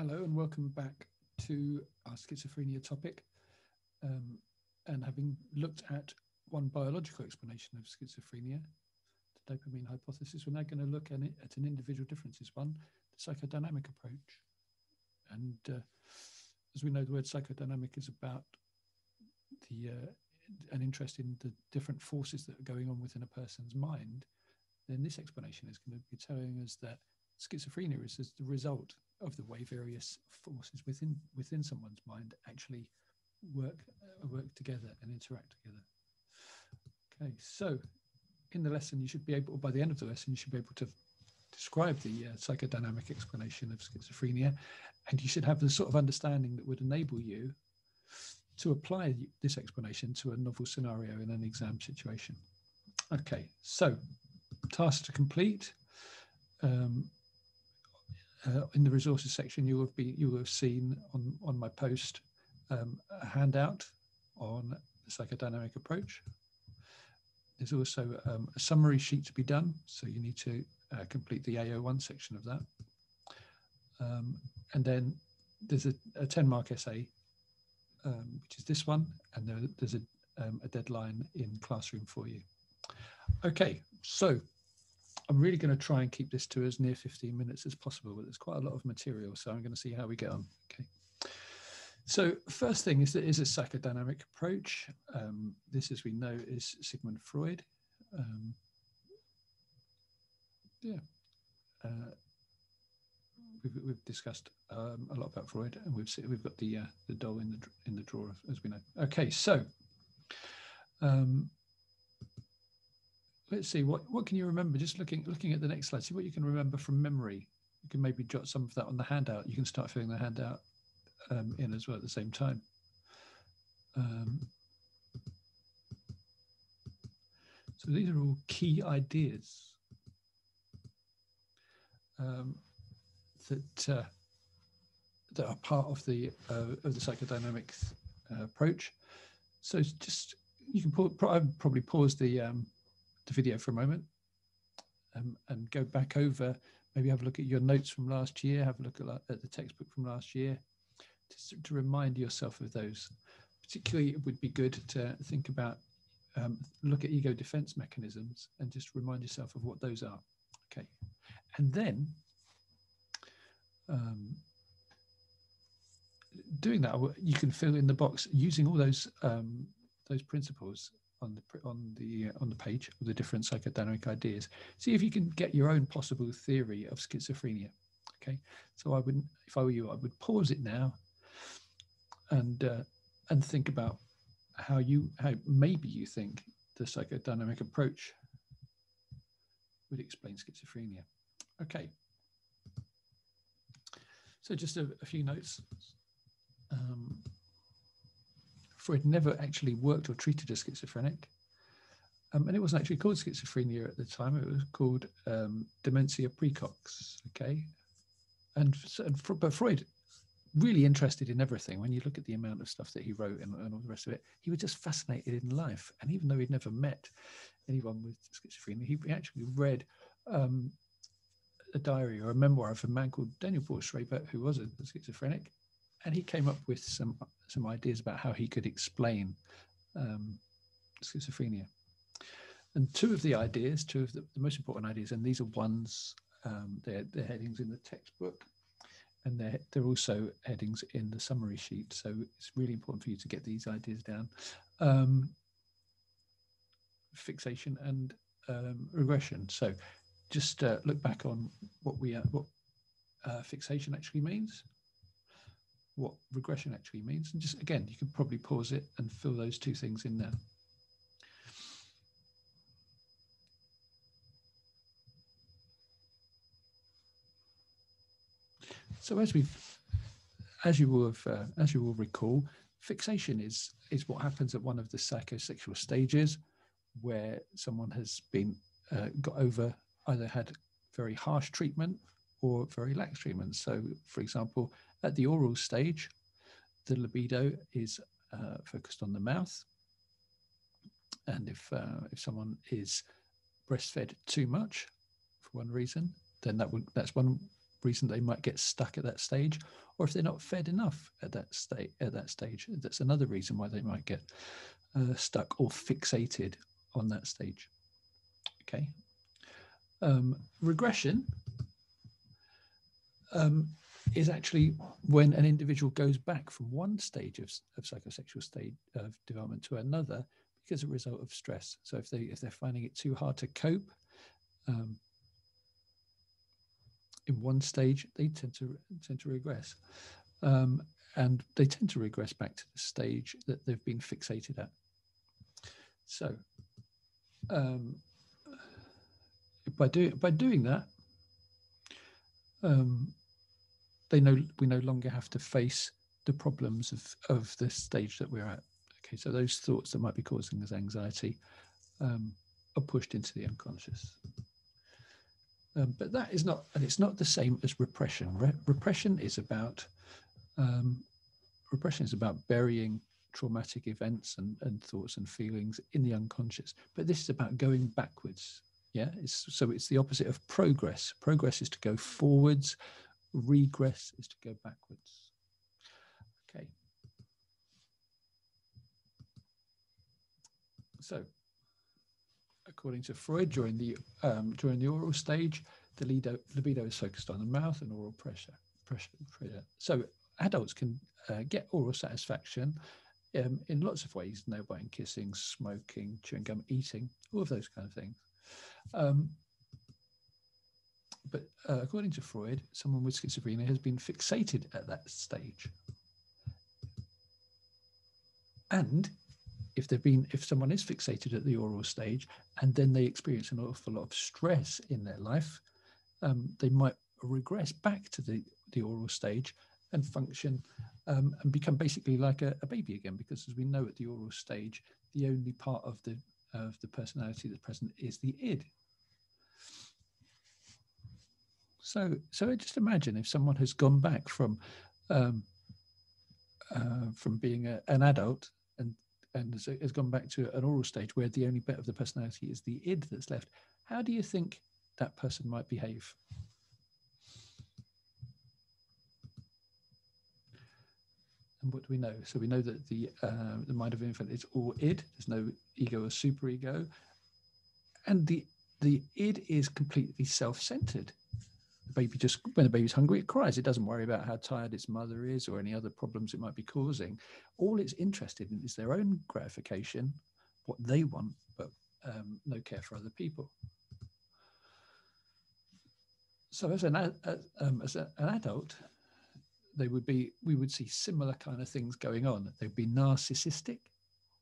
Hello and welcome back to our schizophrenia topic. Um, and having looked at one biological explanation of schizophrenia, the dopamine hypothesis, we're now going to look at, at an individual differences one, the psychodynamic approach. And uh, as we know, the word psychodynamic is about the uh, an interest in the different forces that are going on within a person's mind. Then this explanation is going to be telling us that schizophrenia is the result of the way various forces within within someone's mind actually work uh, work together and interact together. Okay, so in the lesson, you should be able, by the end of the lesson, you should be able to describe the uh, psychodynamic explanation of schizophrenia, and you should have the sort of understanding that would enable you to apply this explanation to a novel scenario in an exam situation. Okay, so task to complete. Um, uh, in the resources section, you will have been you have seen on on my post um, a handout on the psychodynamic approach. There's also um, a summary sheet to be done, so you need to uh, complete the AO1 section of that. Um, and then there's a, a 10 mark essay, um, which is this one, and there, there's a, um, a deadline in classroom for you. Okay, so I'm really going to try and keep this to as near 15 minutes as possible, but there's quite a lot of material, so I'm going to see how we get on. Okay. So first thing is that is a psychodynamic approach. Um, this, as we know, is Sigmund Freud. Um, yeah. Uh, we've, we've discussed um, a lot about Freud, and we've we've got the uh, the doll in the in the drawer, as we know. Okay, so um, let's see what what can you remember? Just looking looking at the next slide see what you can remember from memory. You can maybe jot some of that on the handout. You can start filling the handout um, in as well at the same time. Um, so these are all key ideas um, that uh, that are part of the uh, of the psychodynamic uh, approach. So just you can probably pause the um, the video for a moment um, and go back over, maybe have a look at your notes from last year, have a look at, at the textbook from last year, to, to remind yourself of those. Particularly, it would be good to think about, um, look at ego defense mechanisms and just remind yourself of what those are. Okay. And then, um, doing that, you can fill in the box using all those um, those principles on the on the on the page of the different psychodynamic ideas. See if you can get your own possible theory of schizophrenia. Okay, so I would, if I were you, I would pause it now, and uh, and think about how you how maybe you think the psychodynamic approach would explain schizophrenia. Okay. So just a, a few notes. Um, Freud never actually worked or treated a schizophrenic. Um, and it wasn't actually called schizophrenia at the time. It was called um, dementia praecox. Okay, and, and but Freud really interested in everything. When you look at the amount of stuff that he wrote and, and, all the rest of it, he was just fascinated in life. And even though he'd never met anyone with schizophrenia, he actually read um, a diary or a memoir of a man called Daniel Paul Schreber, who was a schizophrenic, and he came up with some some ideas about how he could explain um, schizophrenia. And two of the ideas, two of the, the most important ideas, and these are ones um, they're, they're headings in the textbook, and they're they're also headings in the summary sheet. So it's really important for you to get these ideas down. Um, fixation and um, regression. So just uh, look back on what we uh, what uh, fixation actually means what regression actually means. And just again, you can probably pause it and fill those two things in there. So as we, as you will have, uh, as you will recall, fixation is is what happens at one of the psychosexual stages, where someone has been uh, got over either had very harsh treatment or very lax treatment. So, for example, at the oral stage, the libido is uh, focused on the mouth. And if, uh, if someone is breastfed too much for one reason, then that would that's one reason they might get stuck at that stage, or if they're not fed enough at that state at that stage, that's another reason why they might get uh, stuck or fixated on that stage. Okay. Um, regression um, is actually when an individual goes back from one stage of, of psychosexual state of development to another because a result of stress. So if they if they're finding it too hard to cope um, in one stage, they tend to tend to regress, um, and they tend to regress back to the stage that they've been fixated at. So um, by doing by doing that, um, they know we no longer have to face the problems of of the stage that we're at. Okay, so those thoughts that might be causing us anxiety um, are pushed into the unconscious. Um, but that is not, and it's not the same as repression. Re- repression is about um, repression is about burying traumatic events and, and thoughts and feelings in the unconscious. But this is about going backwards. Yeah, it's, so it's the opposite of progress. Progress is to go forwards. Regress is to go backwards. Okay. So, according to Freud, during the um, during the oral stage, the libido, libido is focused on the mouth and oral pressure. pressure, pressure. So adults can uh, get oral satisfaction um, in lots of ways: nail biting, kissing, smoking, chewing gum, eating, all of those kind of things. Um, but uh, according to Freud, someone with schizophrenia has been fixated at that stage. And if they've been, if someone is fixated at the oral stage and then they experience an awful lot of stress in their life, um, they might regress back to the, the oral stage and function um, and become basically like a, a, baby again. Because as we know at the oral stage, the only part of the of the personality that's present is the id, so, so just imagine if someone has gone back from um, uh, from being a, an adult and and has, gone back to an oral stage where the only bit of the personality is the id that's left. How do you think that person might behave? And what do we know? So we know that the uh, the mind of an infant is all id. There's no ego or superego, and the the id is completely self-centered baby just when the baby's hungry it cries. It doesn't worry about how tired its mother is or any other problems it might be causing. All it's interested in is their own gratification what they want but um, no care for other people. So as an, uh, um, as a, an adult they would be we would see similar kind of things going on. They'd be narcissistic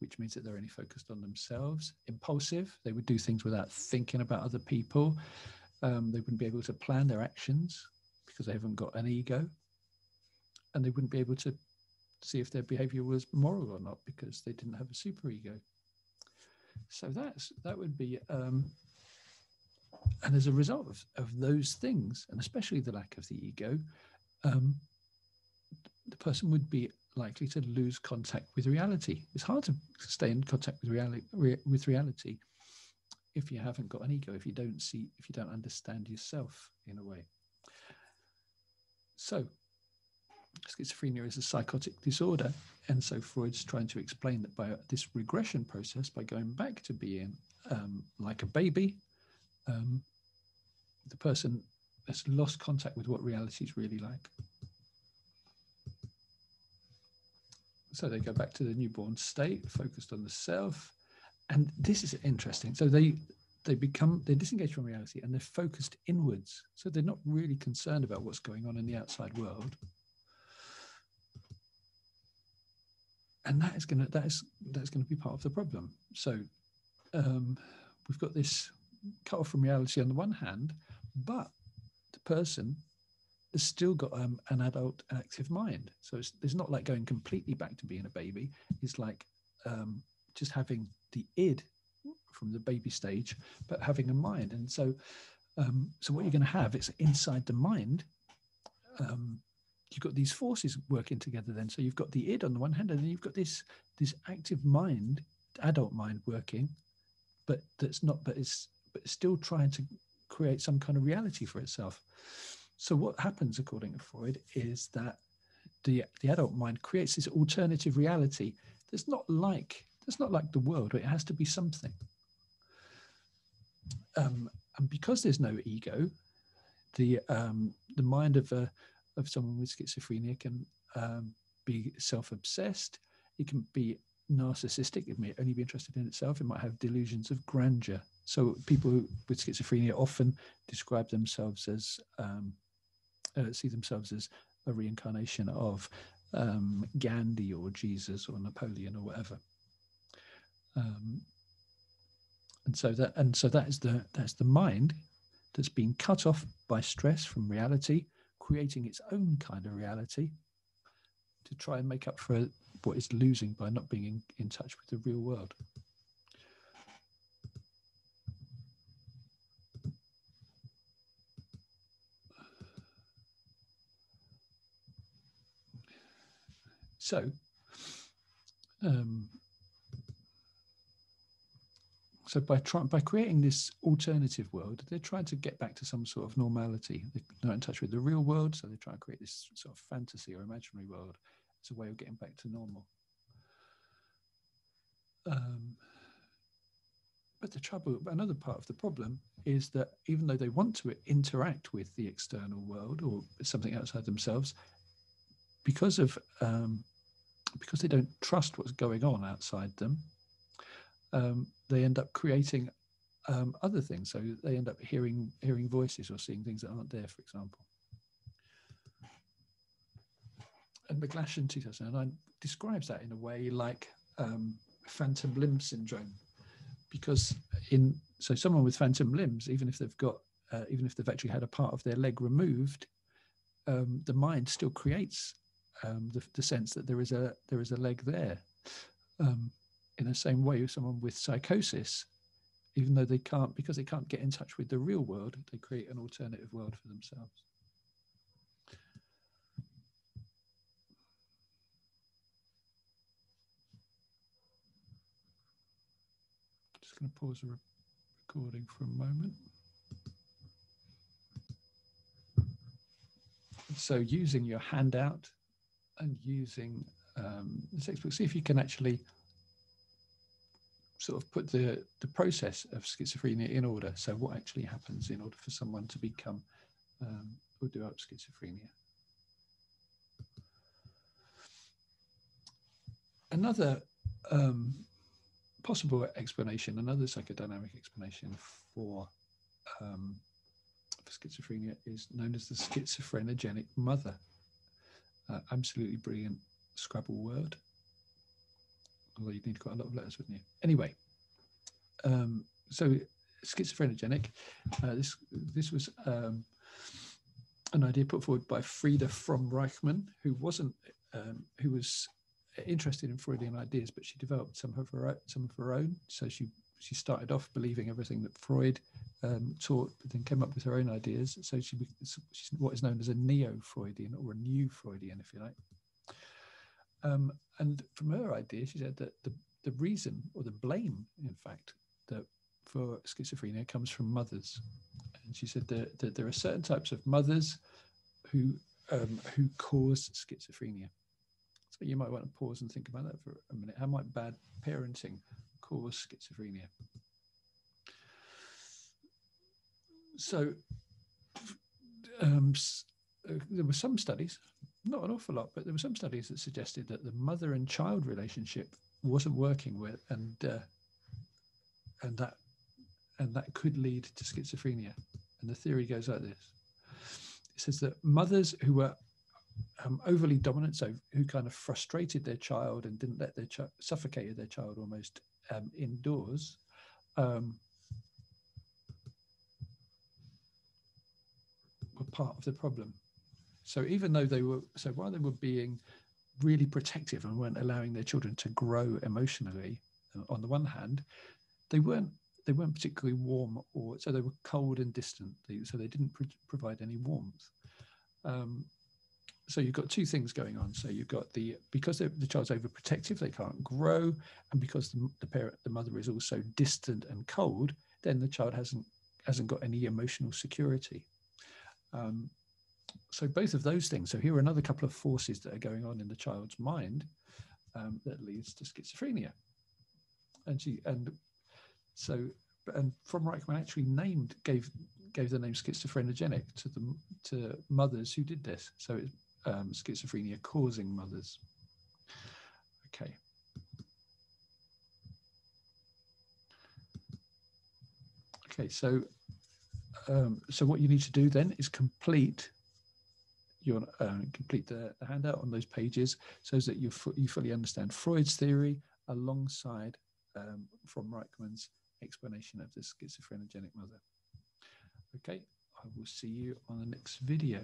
which means that they're only focused on themselves impulsive. They would do things without thinking about other people um, they wouldn't be able to plan their actions because they haven't got an ego. And they wouldn't be able to see if their behavior was moral or not because they didn't have a superego. So that's that would be um, and as a result of, of those things, and especially the lack of the ego, um, the person would be likely to lose contact with reality. It's hard to stay in contact with reality, with reality if you haven't got an ego, if you don't see, if you don't understand yourself in a way. So, schizophrenia is a psychotic disorder. And so Freud's trying to explain that by this regression process, by going back to being um, like a baby, um, the person has lost contact with what reality is really like. So they go back to the newborn state, focused on the self, and this is interesting. So they they become they disengage from reality and they're focused inwards. So they're not really concerned about what's going on in the outside world. And that is gonna that is that's gonna be part of the problem. So um, we've got this cut off from reality on the one hand, but the person has still got um, an adult active mind. So it's, it's not like going completely back to being a baby. It's like um, just having the id from the baby stage, but having a mind. And so, um, so what you're going to have is inside the mind. Um, you've got these forces working together. Then, so you've got the id on the one hand, and then you've got this this active mind, adult mind working, but that's not, but it's but it's still trying to create some kind of reality for itself. So what happens, according to Freud, is that the the adult mind creates this alternative reality that's not like that's not like the world. It has to be something. Um, and because there's no ego, the um, the mind of a of someone with schizophrenia can um, be self-obsessed. It can be narcissistic. It may only be interested in itself. It might have delusions of grandeur. So people with schizophrenia often describe themselves as um, uh, see themselves as a reincarnation of um, Gandhi or Jesus or Napoleon or whatever. Um, and so that and so that is the that's the mind that's been cut off by stress from reality, creating its own kind of reality to try and make up for what it's losing by not being in, in touch with the real world. So, um, so by trying by creating this alternative world, they're trying to get back to some sort of normality. They're not in touch with the real world, so they try to create this sort of fantasy or imaginary world as a way of getting back to normal. Um, but the trouble, another part of the problem is that even though they want to interact with the external world or something outside themselves, because of um, because they don't trust what's going on outside them, um, they end up creating um, other things. So they end up hearing hearing voices or seeing things that aren't there, for example. And McGlashan 2009 describes that in a way like um, phantom limb syndrome, because in so someone with phantom limbs, even if they've got uh, even if they've actually had a part of their leg removed, um, the mind still creates um, the, the, sense that there is a there is a leg there. Um, in the same way, as someone with psychosis, even though they can't because they can't get in touch with the real world, they create an alternative world for themselves. Just going to pause the recording for a moment. So using your handout and using um, the textbook, see if you can actually sort of put the, the process of schizophrenia in order. So what actually happens in order for someone to become um, or develop schizophrenia. Another um, possible explanation, another psychodynamic explanation for, um, for schizophrenia is known as the schizophrenogenic mother. Uh, absolutely brilliant Scrabble word. Although you'd need quite a lot of letters, wouldn't you? Anyway, um, so schizophrenogenic. Uh, this this was um, an idea put forward by Frieda Fromm-Reichmann, who wasn't um, who was interested in Freudian ideas, but she developed some of her some of her own. So she she started off believing everything that Freud um, taught, but then came up with her own ideas. So she she's what is known as a neo-Freudian or a new Freudian, if you like. Um, and from her idea, she said that the, the reason or the blame, in fact, that for schizophrenia comes from mothers. And she said that, that there are certain types of mothers who um, who cause schizophrenia. So you might want to pause and think about that for a minute. How might bad parenting cause schizophrenia? So um, uh, there were some studies not an awful lot, but there were some studies that suggested that the mother and child relationship wasn't working with, and uh, and that and that could lead to schizophrenia. And the theory goes like this: it says that mothers who were um, overly dominant, so who kind of frustrated their child and didn't let their child suffocated their child almost um, indoors. Um, were part of the problem so even though they were, so while they were being really protective and weren't allowing their children to grow emotionally, uh, on the one hand, they weren't they weren't particularly warm or so they were cold and distant. So they didn't provide any warmth. Um, so you've got two things going on. So you've got the because the child's overprotective, they can't grow, and because the, the parent, the mother is also distant and cold, then the child hasn't hasn't got any emotional security. Um, so both of those things. So here are another couple of forces that are going on in the child's mind um, that leads to schizophrenia. And she and so and Fromm-Reichmann actually named gave gave the name schizophrenogenic to the to mothers who did this. So it's um, schizophrenia causing mothers. Okay. Okay, so um, so what you need to do then is complete your uh, complete the, the, handout on those pages so that you you fully understand Freud's theory alongside um, Fromm-Reichmann's explanation of the schizophrenogenic mother. Okay, I will see you on the next video.